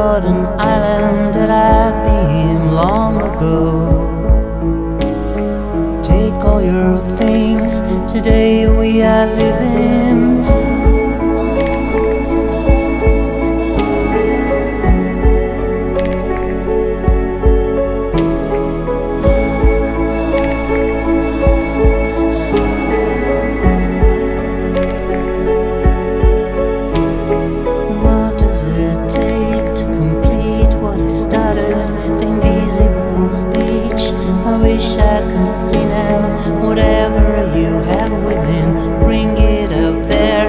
about an island that I've been long ago. Take all your things, today we are living. Wish I could see now whatever you have within. Bring it out there.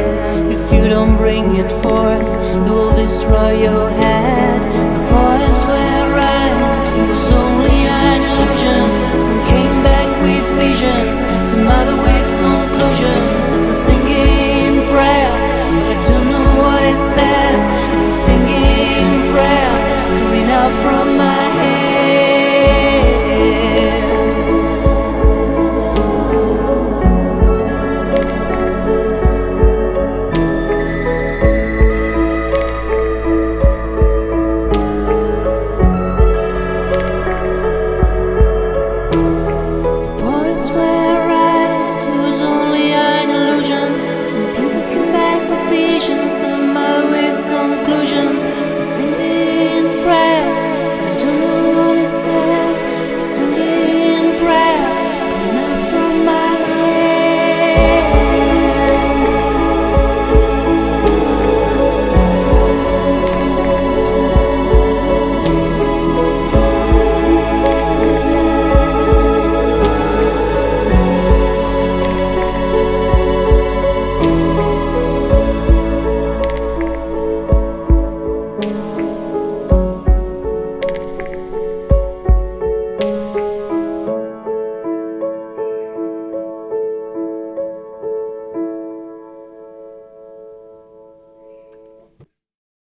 If you don't bring it forth, it will destroy your head. The poets were right. It was only an illusion. Some came back with visions, some other with conclusions. It's a singing prayer. I don't know what it says. It's a singing prayer coming out from